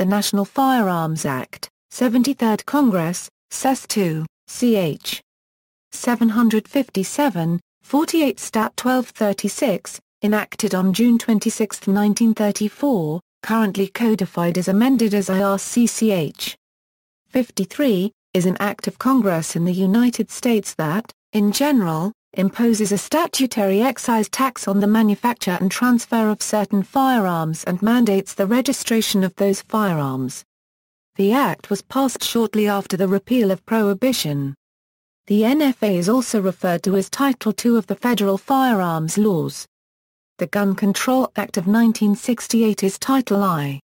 the National Firearms Act, 73rd Congress, Sess 2, ch. 757, 48 Stat 1236, enacted on June 26, 1934, currently codified as amended as IRCCH. 53, is an act of Congress in the United States that, in general, imposes a statutory excise tax on the manufacture and transfer of certain firearms and mandates the registration of those firearms. The act was passed shortly after the repeal of Prohibition. The NFA is also referred to as Title II of the federal firearms laws. The Gun Control Act of 1968 is Title I.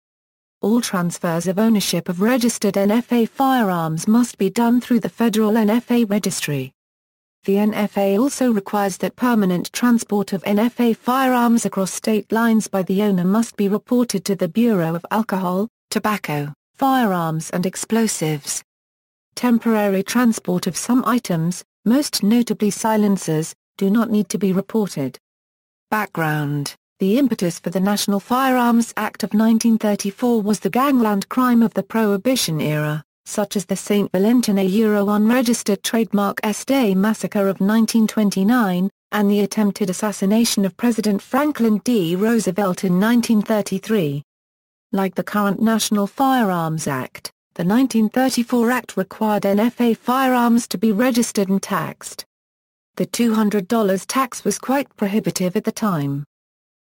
All transfers of ownership of registered NFA firearms must be done through the federal NFA registry. The NFA also requires that permanent transport of NFA firearms across state lines by the owner must be reported to the Bureau of Alcohol, Tobacco, Firearms and Explosives. Temporary transport of some items, most notably silencers, do not need to be reported. Background The impetus for the National Firearms Act of 1934 was the gangland crime of the Prohibition era, such as the St. Valentin Euro unregistered trademark Estee massacre of 1929, and the attempted assassination of President Franklin D. Roosevelt in 1933. Like the current National Firearms Act, the 1934 Act required NFA firearms to be registered and taxed. The $200 tax was quite prohibitive at the time.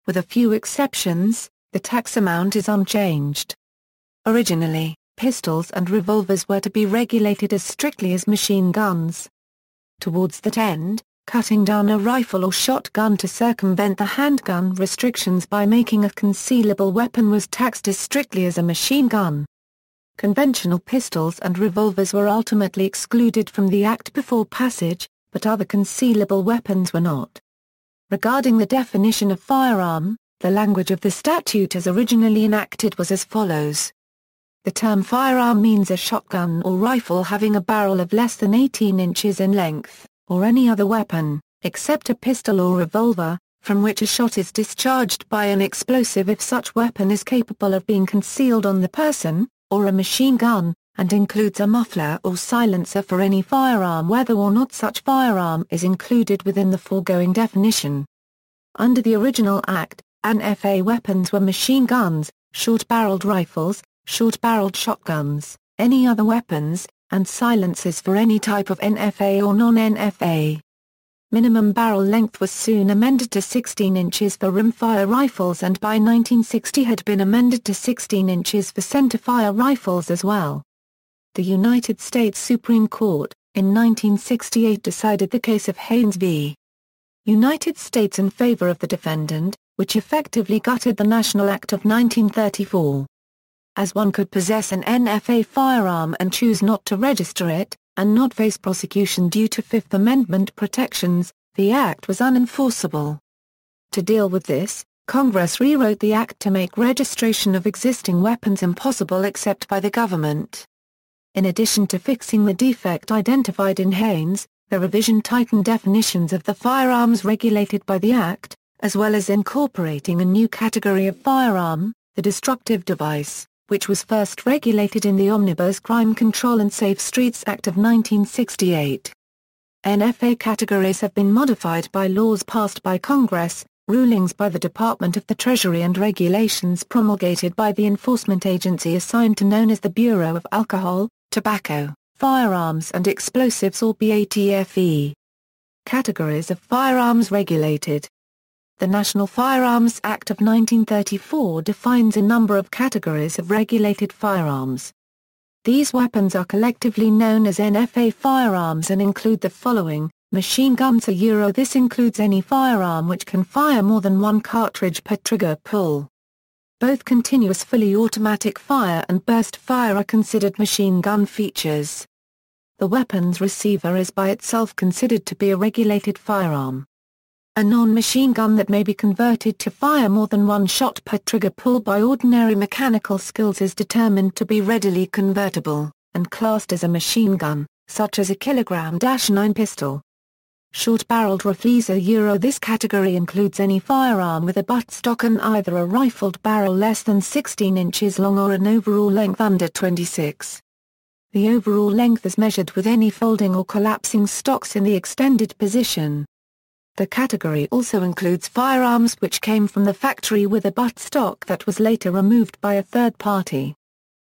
With a few exceptions, the tax amount is unchanged. Originally, pistols and revolvers were to be regulated as strictly as machine guns. Towards that end, cutting down a rifle or shotgun to circumvent the handgun restrictions by making a concealable weapon was taxed as strictly as a machine gun. Conventional pistols and revolvers were ultimately excluded from the Act before passage, but other concealable weapons were not. Regarding the definition of firearm, the language of the statute as originally enacted was as follows. The term firearm means a shotgun or rifle having a barrel of less than 18 inches in length, or any other weapon, except a pistol or revolver, from which a shot is discharged by an explosive if such weapon is capable of being concealed on the person, or a machine gun, and includes a muffler or silencer for any firearm whether or not such firearm is included within the foregoing definition. Under the original Act, NFA weapons were machine guns, short-barreled rifles, short-barreled shotguns, any other weapons, and silencers for any type of NFA or non-NFA. Minimum barrel length was soon amended to 16 inches for rimfire rifles and by 1960 had been amended to 16 inches for centerfire rifles as well. The United States Supreme Court, in 1968 decided the case of Haynes v. United States in favor of the defendant, which effectively gutted the National Act of 1934. As one could possess an NFA firearm and choose not to register it, and not face prosecution due to Fifth Amendment protections, the act was unenforceable. To deal with this, Congress rewrote the act to make registration of existing weapons impossible except by the government. In addition to fixing the defect identified in Haynes, the revision tightened definitions of the firearms regulated by the Act, as well as incorporating a new category of firearm, the destructive device, which was first regulated in the Omnibus Crime Control and Safe Streets Act of 1968. NFA categories have been modified by laws passed by Congress, rulings by the Department of the Treasury and regulations promulgated by the enforcement agency assigned to known as the Bureau of Alcohol, tobacco, firearms and explosives or BATFE. Categories of firearms regulated. The National Firearms Act of 1934 defines a number of categories of regulated firearms. These weapons are collectively known as NFA firearms and include the following, machine guns a euro This includes any firearm which can fire more than one cartridge per trigger pull. Both continuous fully automatic fire and burst fire are considered machine gun features. The weapon's receiver is by itself considered to be a regulated firearm. A non-machine gun that may be converted to fire more than one shot per trigger pull by ordinary mechanical skills is determined to be readily convertible, and classed as a machine gun, such as a kilogram-9 pistol. Short-barreled rifles are Euro This category includes any firearm with a buttstock and either a rifled barrel less than 16 inches long or an overall length under 26. The overall length is measured with any folding or collapsing stocks in the extended position. The category also includes firearms which came from the factory with a buttstock that was later removed by a third party.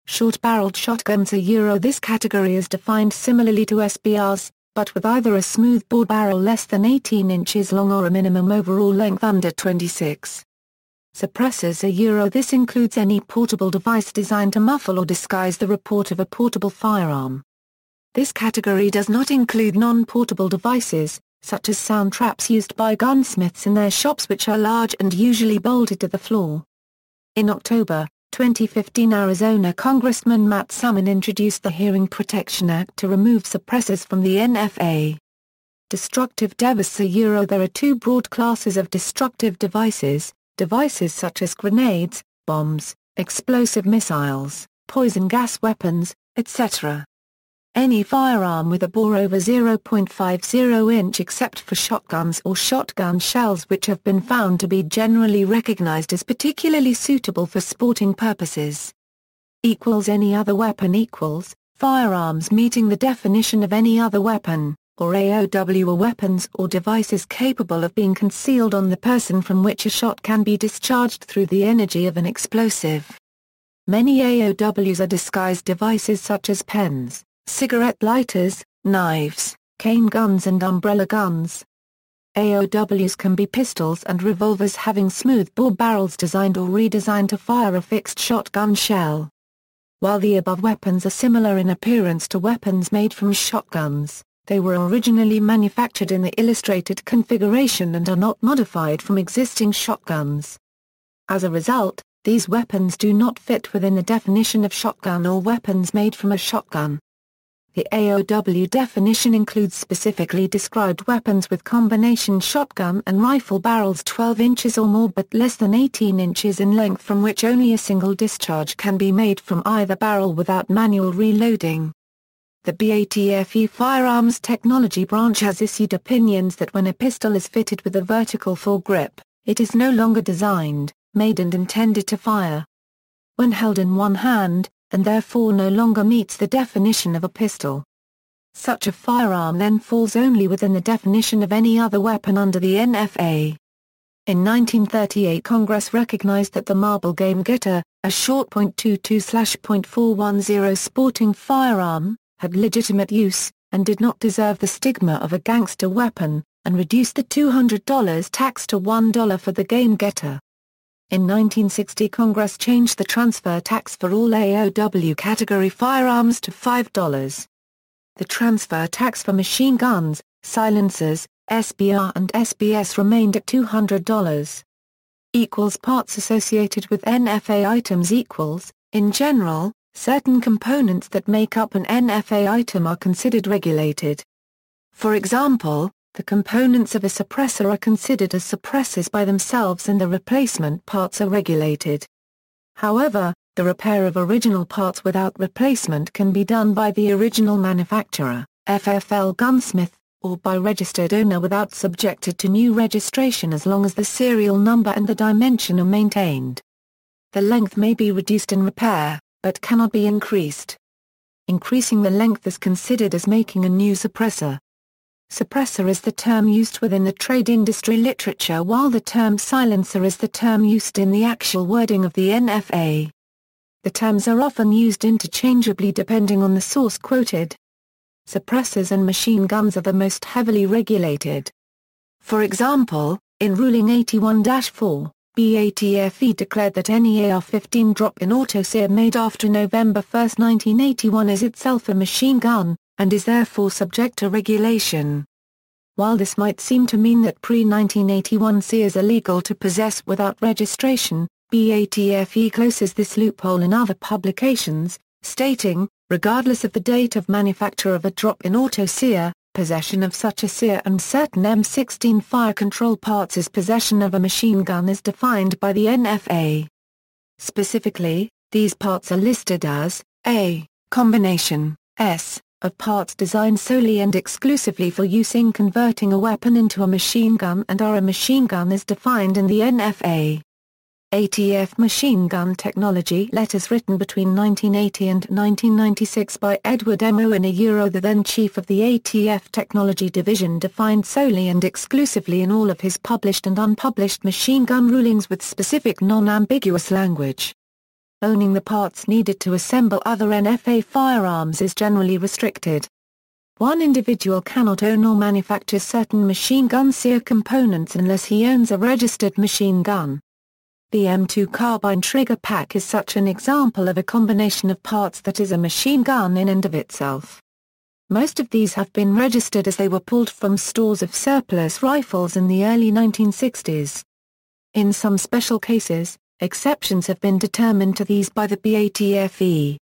Short-barreled shotguns are Euro This category is defined similarly to SBRs, but with either a smooth bore barrel less than 18 inches long or a minimum overall length under 26. Suppressors are Euro This includes any portable device designed to muffle or disguise the report of a portable firearm. This category does not include non-portable devices, such as sound traps used by gunsmiths in their shops which are large and usually bolted to the floor. In October 2015 Arizona Congressman Matt Salmon introduced the Hearing Protection Act to remove suppressors from the NFA. Destructive devices Euro There are two broad classes of destructive devices, devices such as grenades, bombs, explosive missiles, poison gas weapons, etc. Any firearm with a bore over 0.50 inch except for shotguns or shotgun shells which have been found to be generally recognized as particularly suitable for sporting purposes. Equals any other weapon equals, firearms meeting the definition of any other weapon, or AOW are weapons or devices capable of being concealed on the person from which a shot can be discharged through the energy of an explosive. Many AOWs are disguised devices such as pens, cigarette lighters, knives, cane guns and umbrella guns. AOWs can be pistols and revolvers having smooth-bore barrels designed or redesigned to fire a fixed shotgun shell. While the above weapons are similar in appearance to weapons made from shotguns, they were originally manufactured in the illustrated configuration and are not modified from existing shotguns. As a result, these weapons do not fit within the definition of shotgun or weapons made from a shotgun. The AOW definition includes specifically described weapons with combination shotgun and rifle barrels 12 inches or more but less than 18 inches in length from which only a single discharge can be made from either barrel without manual reloading. The BATFE Firearms Technology Branch has issued opinions that when a pistol is fitted with a vertical foregrip, it is no longer designed, made and intended to fire. When held in one hand, and therefore no longer meets the definition of a pistol. Such a firearm then falls only within the definition of any other weapon under the NFA. In 1938 Congress recognized that the marble game getter, a short .22/.410 sporting firearm, had legitimate use, and did not deserve the stigma of a gangster weapon, and reduced the $200 tax to $1 for the game getter. In 1960 Congress changed the transfer tax for all AOW category firearms to $5. The transfer tax for machine guns, silencers, SBR and SBS remained at $200. Equals parts associated with NFA items equals, in general, certain components that make up an NFA item are considered regulated. For example, the components of a suppressor are considered as suppressors by themselves and the replacement parts are regulated. However, the repair of original parts without replacement can be done by the original manufacturer, FFL gunsmith, or by registered owner without subjected to new registration as long as the serial number and the dimension are maintained. The length may be reduced in repair, but cannot be increased. Increasing the length is considered as making a new suppressor. Suppressor is the term used within the trade industry literature while the term silencer is the term used in the actual wording of the NFA. The terms are often used interchangeably depending on the source quoted. Suppressors and machine guns are the most heavily regulated. For example, in Ruling 81-4, BATFE declared that any AR-15 drop-in autosear made after November 1, 1981 is itself a machine gun, and is therefore subject to regulation. While this might seem to mean that pre-1981 sears are legal to possess without registration, BATFE closes this loophole in other publications, stating, regardless of the date of manufacture of a drop-in auto sear, possession of such a sear and certain M16 fire control parts is possession of a machine gun as defined by the NFA. Specifically, these parts are listed as A. Combination, S of parts designed solely and exclusively for use in converting a weapon into a machine gun and are a machine gun as defined in the NFA. ATF machine gun technology letters written between 1980 and 1996 by Edward M. Owen a Euro the then chief of the ATF technology division defined solely and exclusively in all of his published and unpublished machine gun rulings with specific non-ambiguous language. Owning the parts needed to assemble other NFA firearms is generally restricted. One individual cannot own or manufacture certain machine gun sear components unless he owns a registered machine gun. The M2 carbine trigger pack is such an example of a combination of parts that is a machine gun in and of itself. Most of these have been registered as they were pulled from stores of surplus rifles in the early 1960s. In some special cases, exceptions have been determined to these by the BATFE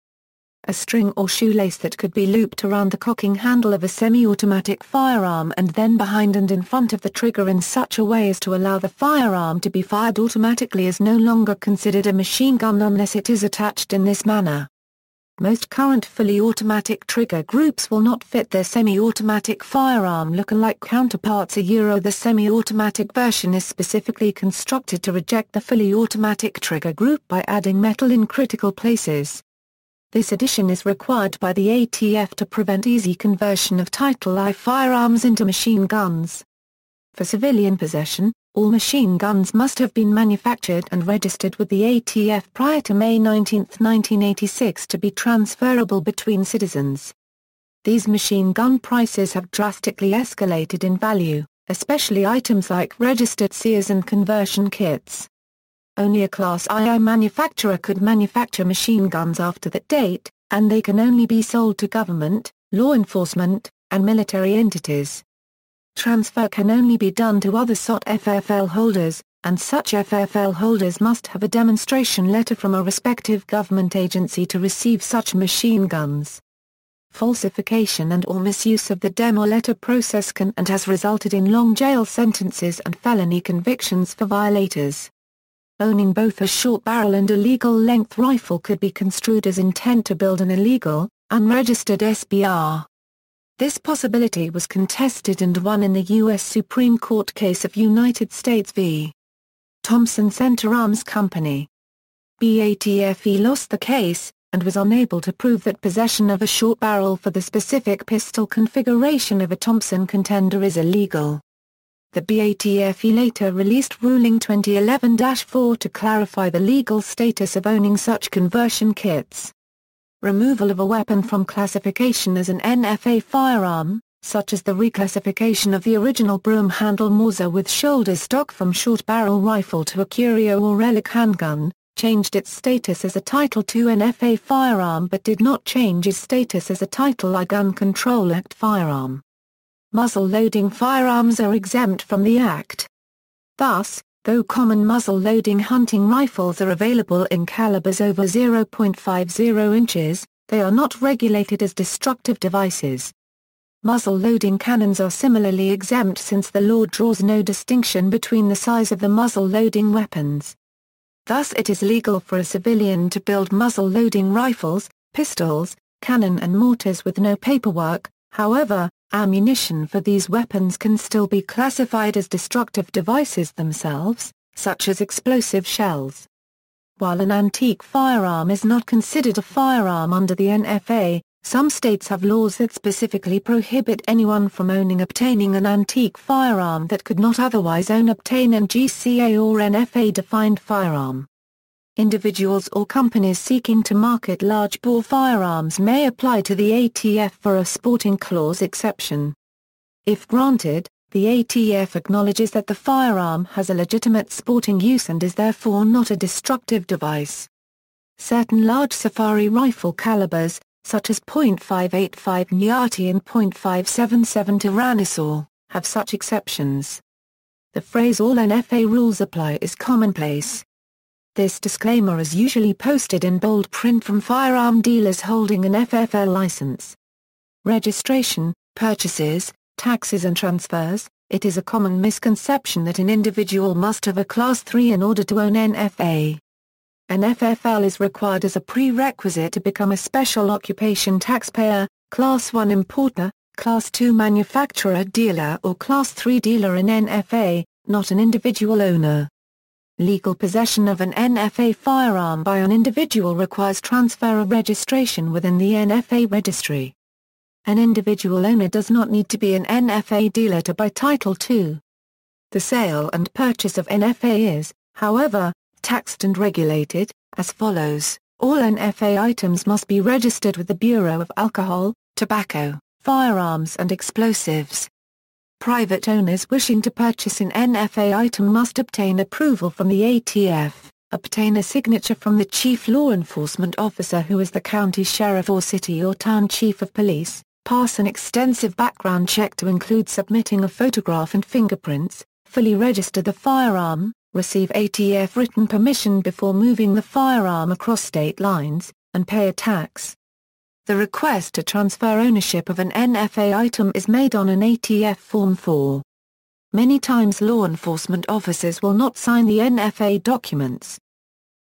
a string or shoelace that could be looped around the cocking handle of a semi-automatic firearm and then behind and in front of the trigger in such a way as to allow the firearm to be fired automatically is no longer considered a machine gun unless it is attached in this manner. Most current fully automatic trigger groups will not fit their semi-automatic firearm look-alike counterparts a Euro the semi-automatic version is specifically constructed to reject the fully automatic trigger group by adding metal in critical places. This addition is required by the ATF to prevent easy conversion of Title I firearms into machine guns. For civilian possession, all machine guns must have been manufactured and registered with the ATF prior to May 19, 1986 to be transferable between citizens. These machine gun prices have drastically escalated in value, especially items like registered sears and conversion kits. Only a Class II manufacturer could manufacture machine guns after that date, and they can only be sold to government, law enforcement, and military entities. Transfer can only be done to other SOT FFL holders, and such FFL holders must have a demonstration letter from a respective government agency to receive such machine guns. Falsification and or misuse of the demo letter process can and has resulted in long jail sentences and felony convictions for violators. Owning both a short barrel and a legal length rifle could be construed as intent to build an illegal, unregistered SBR. This possibility was contested and won in the U.S. Supreme Court case of United States v. Thompson Center Arms Company. BATFE lost the case, and was unable to prove that possession of a short barrel for the specific pistol configuration of a Thompson contender is illegal. The BATFE later released Ruling 2011-4 to clarify the legal status of owning such conversion kits. Removal of a weapon from classification as an NFA firearm, such as the reclassification of the original broom-handle Mauser with shoulder stock from short-barrel rifle to a curio or relic handgun, changed its status as a Title II NFA firearm but did not change its status as a Title I Gun Control Act firearm muzzle-loading firearms are exempt from the Act. Thus, though common muzzle-loading hunting rifles are available in calibers over 0.50 inches, they are not regulated as destructive devices. Muzzle-loading cannons are similarly exempt since the law draws no distinction between the size of the muzzle-loading weapons. Thus it is legal for a civilian to build muzzle-loading rifles, pistols, cannon and mortars with no paperwork, however, Ammunition for these weapons can still be classified as destructive devices themselves, such as explosive shells. While an antique firearm is not considered a firearm under the NFA, some states have laws that specifically prohibit anyone from owning obtaining an antique firearm that could not otherwise own obtain an GCA or NFA-defined firearm. Individuals or companies seeking to market large-bore firearms may apply to the ATF for a sporting clause exception. If granted, the ATF acknowledges that the firearm has a legitimate sporting use and is therefore not a destructive device. Certain large safari rifle calibers, such as .585 Nyati and .577 Tyrannosaur, have such exceptions. The phrase all NFA rules apply is commonplace. This disclaimer is usually posted in bold print from firearm dealers holding an FFL license. Registration, purchases, taxes and transfers, it is a common misconception that an individual must have a Class 3 in order to own NFA. An FFL is required as a prerequisite to become a special occupation taxpayer, Class 1 importer, Class 2 manufacturer dealer or Class 3 dealer in NFA, not an individual owner. Legal possession of an NFA firearm by an individual requires transfer of registration within the NFA registry. An individual owner does not need to be an NFA dealer to buy Title II. The sale and purchase of NFA is, however, taxed and regulated, as follows. All NFA items must be registered with the Bureau of Alcohol, Tobacco, Firearms and Explosives. Private owners wishing to purchase an NFA item must obtain approval from the ATF, obtain a signature from the chief law enforcement officer who is the county sheriff or city or town chief of police, pass an extensive background check to include submitting a photograph and fingerprints, fully register the firearm, receive ATF written permission before moving the firearm across state lines, and pay a tax. The request to transfer ownership of an NFA item is made on an ATF Form 4. Many times law enforcement officers will not sign the NFA documents.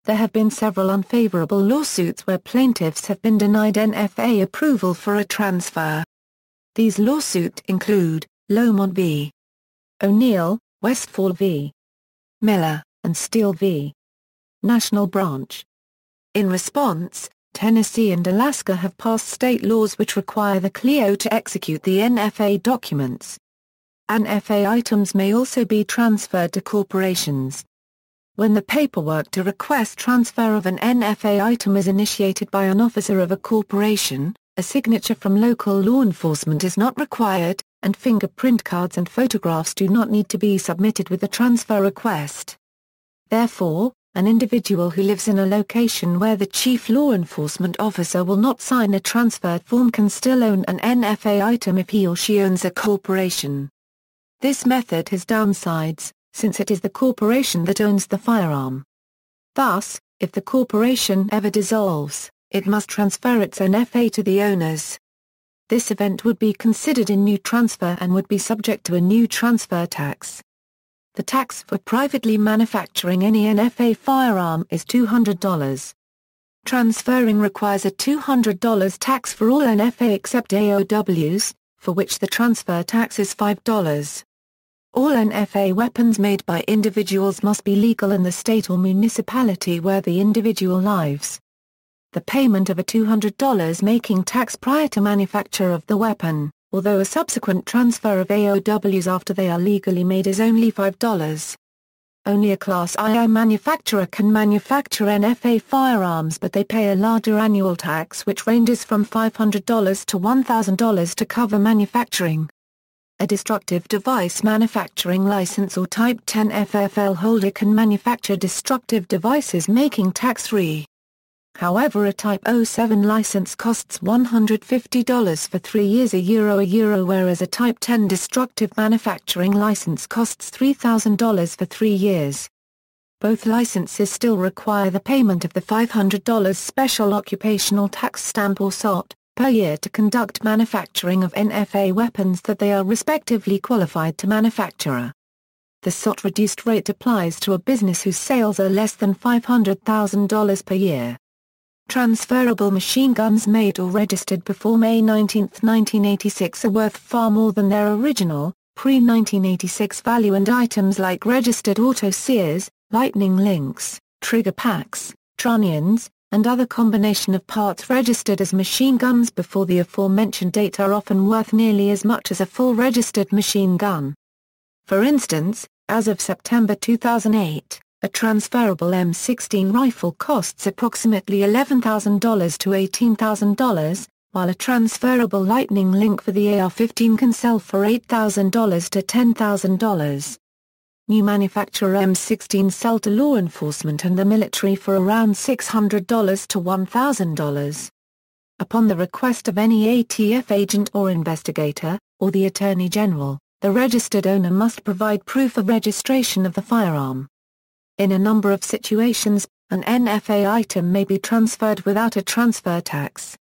There have been several unfavorable lawsuits where plaintiffs have been denied NFA approval for a transfer. These lawsuits include, Lomont v. O'Neill, Westfall v. Miller, and Steele v. National Branch. In response, Tennessee and Alaska have passed state laws which require the CLEO to execute the NFA documents. NFA items may also be transferred to corporations. When the paperwork to request transfer of an NFA item is initiated by an officer of a corporation, a signature from local law enforcement is not required, and fingerprint cards and photographs do not need to be submitted with the transfer request. Therefore, an individual who lives in a location where the chief law enforcement officer will not sign a transfer form can still own an NFA item if he or she owns a corporation. This method has downsides, since it is the corporation that owns the firearm. Thus, if the corporation ever dissolves, it must transfer its NFA to the owners. This event would be considered a new transfer and would be subject to a new transfer tax. The tax for privately manufacturing any NFA firearm is $200. Transferring requires a $200 tax for all NFA except AOWs, for which the transfer tax is $5. All NFA weapons made by individuals must be legal in the state or municipality where the individual lives. The payment of a $200 making tax prior to manufacture of the weapon although a subsequent transfer of AOWs after they are legally made is only $5. Only a Class II manufacturer can manufacture NFA firearms but they pay a larger annual tax which ranges from $500 to $1,000 to cover manufacturing. A destructive device manufacturing license or Type 10 FFL holder can manufacture destructive devices making tax-free. However a Type 07 license costs $150 for three years a euro a euro whereas a Type 10 destructive manufacturing license costs $3,000 for three years. Both licenses still require the payment of the $500 special occupational tax stamp or SOT, per year to conduct manufacturing of NFA weapons that they are respectively qualified to manufacture. The SOT reduced rate applies to a business whose sales are less than $500,000 per year. Transferable machine guns made or registered before May 19, 1986 are worth far more than their original, pre-1986 value and items like registered auto sears, lightning links, trigger packs, trunnions, and other combination of parts registered as machine guns before the aforementioned date are often worth nearly as much as a full registered machine gun. For instance, as of September 2008, a transferable M16 rifle costs approximately $11,000 to $18,000, while a transferable Lightning Link for the AR-15 can sell for $8,000 to $10,000. New manufacturer M16 sell to law enforcement and the military for around $600 to $1,000. Upon the request of any ATF agent or investigator, or the Attorney General, the registered owner must provide proof of registration of the firearm. In a number of situations, an NFA item may be transferred without a transfer tax.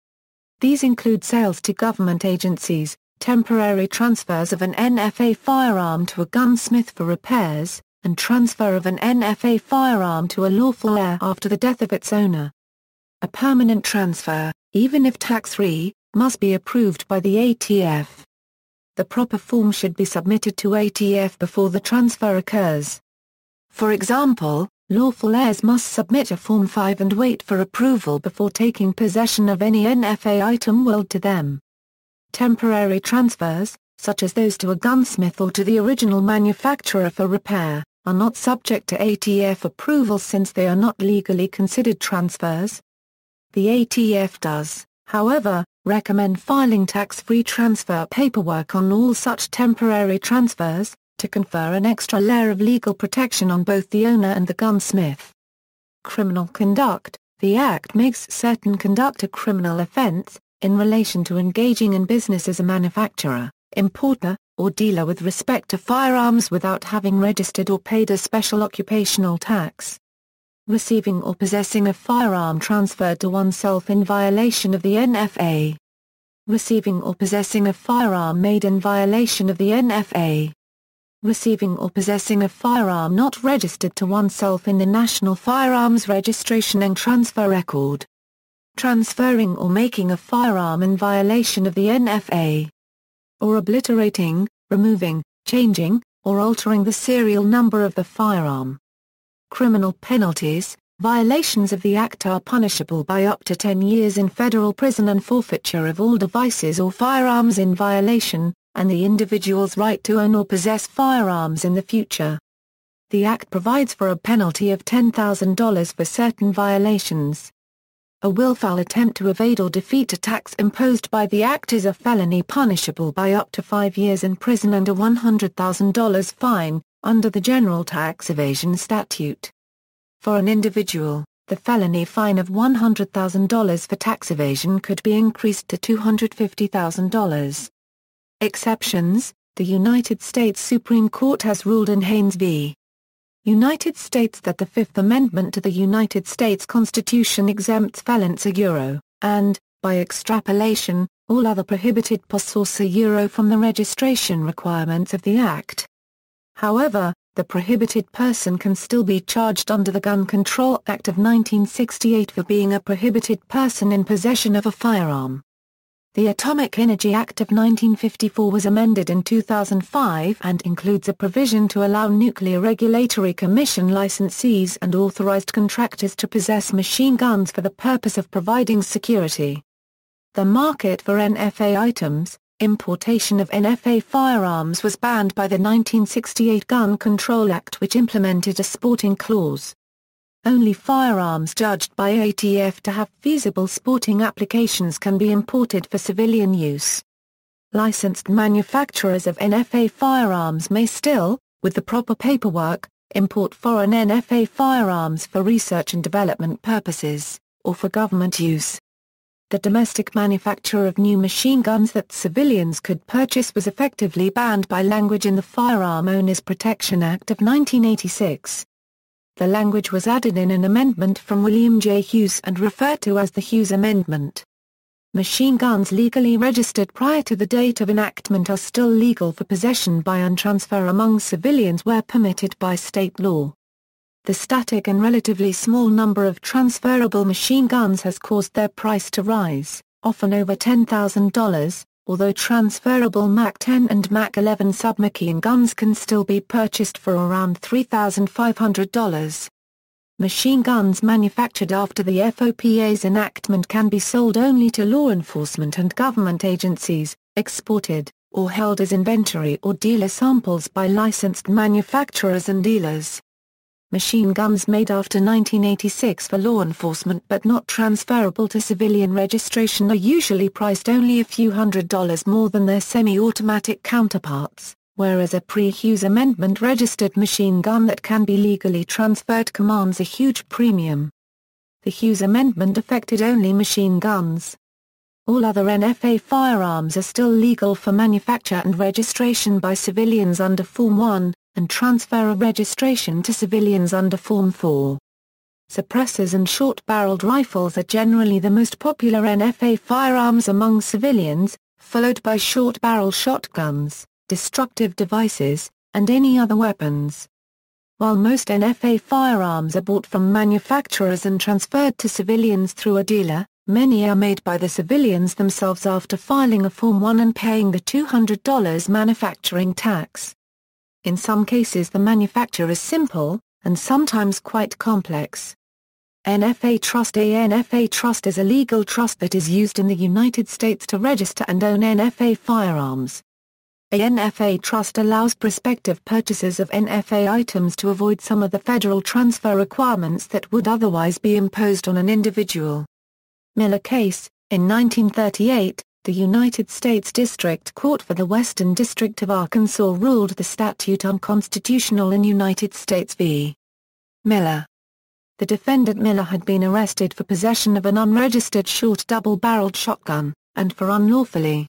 These include sales to government agencies, temporary transfers of an NFA firearm to a gunsmith for repairs, and transfer of an NFA firearm to a lawful heir after the death of its owner. A permanent transfer, even if tax-free, must be approved by the ATF. The proper form should be submitted to ATF before the transfer occurs. For example, lawful heirs must submit a Form 5 and wait for approval before taking possession of any NFA item willed to them. Temporary transfers, such as those to a gunsmith or to the original manufacturer for repair, are not subject to ATF approval since they are not legally considered transfers. The ATF does, however, recommend filing tax-free transfer paperwork on all such temporary transfers, to confer an extra layer of legal protection on both the owner and the gunsmith. Criminal conduct The Act makes certain conduct a criminal offense, in relation to engaging in business as a manufacturer, importer, or dealer with respect to firearms without having registered or paid a special occupational tax. Receiving or possessing a firearm transferred to oneself in violation of the NFA. Receiving or possessing a firearm made in violation of the NFA receiving or possessing a firearm not registered to oneself in the National Firearms Registration and Transfer Record. Transferring or making a firearm in violation of the NFA. Or obliterating, removing, changing, or altering the serial number of the firearm. Criminal penalties Violations of the Act are punishable by up to 10 years in federal prison and forfeiture of all devices or firearms in violation, and the individual's right to own or possess firearms in the future. The Act provides for a penalty of $10,000 for certain violations. A willful attempt to evade or defeat a tax imposed by the Act is a felony punishable by up to five years in prison and a $100,000 fine, under the General Tax Evasion Statute. For an individual, the felony fine of $100,000 for tax evasion could be increased to $250,000. Exceptions The United States Supreme Court has ruled in Haynes v. United States that the Fifth Amendment to the United States Constitution exempts felons a euro, and, by extrapolation, all other prohibited possessions a euro from the registration requirements of the Act. However, the prohibited person can still be charged under the Gun Control Act of 1968 for being a prohibited person in possession of a firearm. The Atomic Energy Act of 1954 was amended in 2005 and includes a provision to allow Nuclear Regulatory Commission licensees and authorized contractors to possess machine guns for the purpose of providing security. The market for NFA items, importation of NFA firearms was banned by the 1968 Gun Control Act which implemented a sporting clause. Only firearms judged by ATF to have feasible sporting applications can be imported for civilian use. Licensed manufacturers of NFA firearms may still, with the proper paperwork, import foreign NFA firearms for research and development purposes, or for government use. The domestic manufacture of new machine guns that civilians could purchase was effectively banned by language in the Firearm Owners Protection Act of 1986. The language was added in an amendment from William J. Hughes and referred to as the Hughes Amendment. Machine guns legally registered prior to the date of enactment are still legal for possession by and transfer among civilians where permitted by state law. The static and relatively small number of transferable machine guns has caused their price to rise, often over $10,000, although transferable MAC-10 and MAC-11 submachine guns can still be purchased for around $3,500. Machine guns manufactured after the FOPA's enactment can be sold only to law enforcement and government agencies, exported, or held as inventory or dealer samples by licensed manufacturers and dealers. Machine guns made after 1986 for law enforcement but not transferable to civilian registration are usually priced only a few hundred dollars more than their semi-automatic counterparts, whereas a pre-Hughes Amendment registered machine gun that can be legally transferred commands a huge premium. The Hughes Amendment affected only machine guns. All other NFA firearms are still legal for manufacture and registration by civilians under Form 1, and transfer of registration to civilians under Form 4. Suppressors and short-barreled rifles are generally the most popular NFA firearms among civilians, followed by short-barrel shotguns, destructive devices, and any other weapons. While most NFA firearms are bought from manufacturers and transferred to civilians through a dealer, Many are made by the civilians themselves after filing a Form 1 and paying the $200 manufacturing tax. In some cases the manufacture is simple, and sometimes quite complex. NFA Trust A NFA Trust is a legal trust that is used in the United States to register and own NFA firearms. A NFA trust allows prospective purchasers of NFA items to avoid some of the federal transfer requirements that would otherwise be imposed on an individual. Miller case, in 1938, the United States District Court for the Western District of Arkansas ruled the statute unconstitutional in United States v. Miller. The defendant Miller had been arrested for possession of an unregistered short double-barreled shotgun, and for unlawfully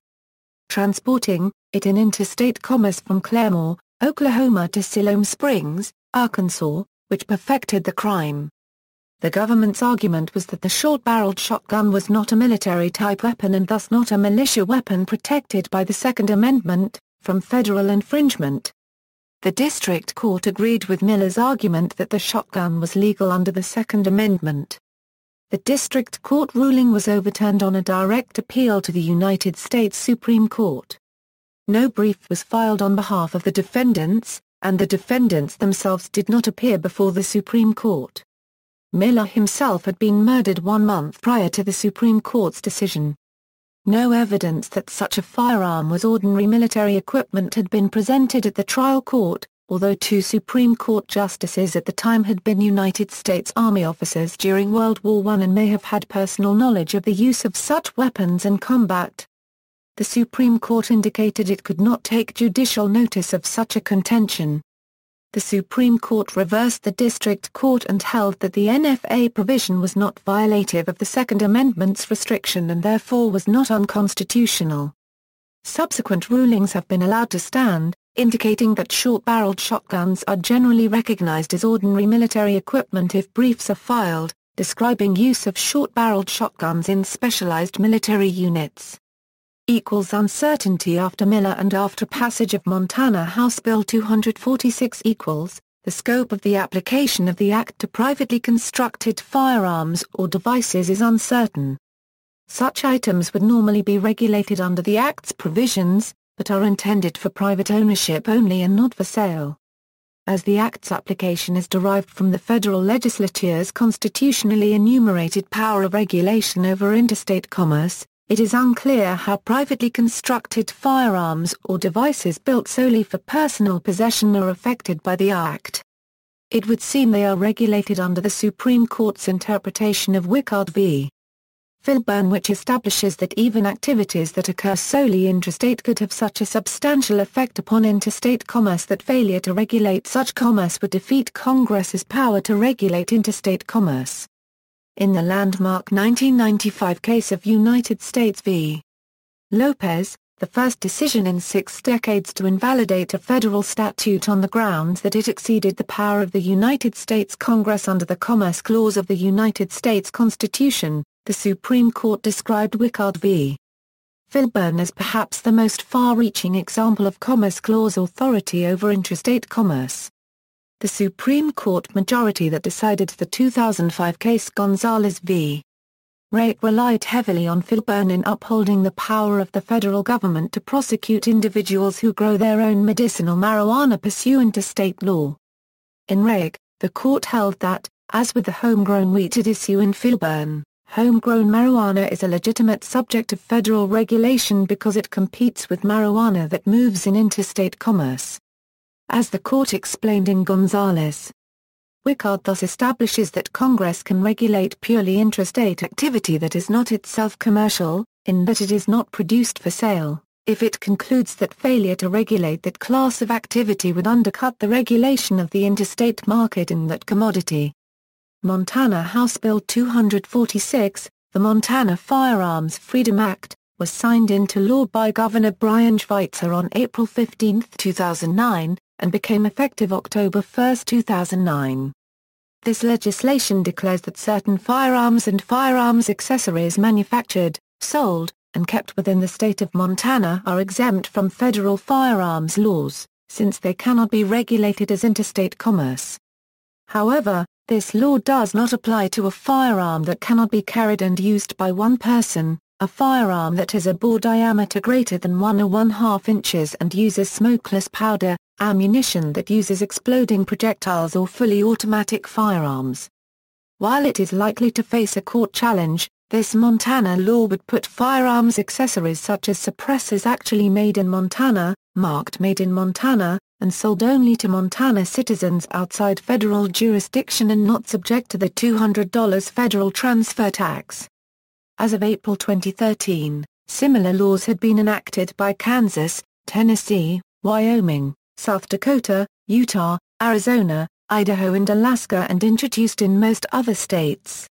transporting, it in interstate commerce from Claremore, Oklahoma to Siloam Springs, Arkansas, which perfected the crime. The government's argument was that the short-barreled shotgun was not a military-type weapon and thus not a militia weapon protected by the Second Amendment, from federal infringement. The district court agreed with Miller's argument that the shotgun was legal under the Second Amendment. The district court ruling was overturned on a direct appeal to the United States Supreme Court. No brief was filed on behalf of the defendants, and the defendants themselves did not appear before the Supreme Court. Miller himself had been murdered one month prior to the Supreme Court's decision. No evidence that such a firearm was ordinary military equipment had been presented at the trial court, although two Supreme Court justices at the time had been United States Army officers during World War I and may have had personal knowledge of the use of such weapons in combat the Supreme Court indicated it could not take judicial notice of such a contention. The Supreme Court reversed the district court and held that the NFA provision was not violative of the Second Amendment's restriction and therefore was not unconstitutional. Subsequent rulings have been allowed to stand, indicating that short-barreled shotguns are generally recognized as ordinary military equipment if briefs are filed, describing use of short-barreled shotguns in specialized military units equals uncertainty after Miller and after passage of Montana House Bill 246 equals, the scope of the application of the Act to privately constructed firearms or devices is uncertain. Such items would normally be regulated under the Act's provisions, but are intended for private ownership only and not for sale. As the Act's application is derived from the federal legislature's constitutionally enumerated power of regulation over interstate commerce, it is unclear how privately constructed firearms or devices built solely for personal possession are affected by the Act. It would seem they are regulated under the Supreme Court's interpretation of Wickard v. Filburn which establishes that even activities that occur solely intrastate could have such a substantial effect upon interstate commerce that failure to regulate such commerce would defeat Congress's power to regulate interstate commerce. In the landmark 1995 case of United States v. Lopez, the first decision in six decades to invalidate a federal statute on the grounds that it exceeded the power of the United States Congress under the Commerce Clause of the United States Constitution, the Supreme Court described Wickard v. Filburn as perhaps the most far-reaching example of Commerce Clause authority over interstate commerce. The Supreme Court majority that decided the 2005 case Gonzales v. Raich relied heavily on Filburn in upholding the power of the federal government to prosecute individuals who grow their own medicinal marijuana pursuant to state law. In Raich, the court held that, as with the homegrown wheat at issue in Filburn, homegrown marijuana is a legitimate subject of federal regulation because it competes with marijuana that moves in interstate commerce as the court explained in Gonzales. Wickard thus establishes that Congress can regulate purely intrastate activity that is not itself commercial, in that it is not produced for sale, if it concludes that failure to regulate that class of activity would undercut the regulation of the interstate market in that commodity. Montana House Bill 246, the Montana Firearms Freedom Act, was signed into law by Governor Brian Schweitzer on April 15, 2009, and became effective October 1, 2009. This legislation declares that certain firearms and firearms accessories manufactured, sold, and kept within the state of Montana are exempt from federal firearms laws, since they cannot be regulated as interstate commerce. However, This law does not apply to a firearm that cannot be carried and used by one person, a firearm that has a bore diameter greater than 1 or 1 2 inches and uses smokeless powder, ammunition that uses exploding projectiles or fully automatic firearms. While it is likely to face a court challenge, this Montana law would put firearms accessories such as suppressors actually made in Montana, marked Made in Montana, and sold only to Montana citizens outside federal jurisdiction and not subject to the $200 federal transfer tax. As of April 2013, similar laws had been enacted by Kansas, Tennessee, Wyoming, South Dakota, Utah, Arizona, Idaho and Alaska and introduced in most other states.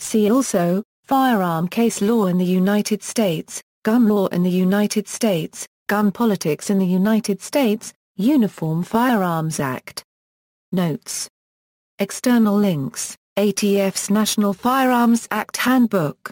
See also, Firearm case law in the United States, gun law in the United States, gun politics in the United States, Uniform Firearms Act. Notes. External links, ATF's National Firearms Act Handbook.